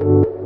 you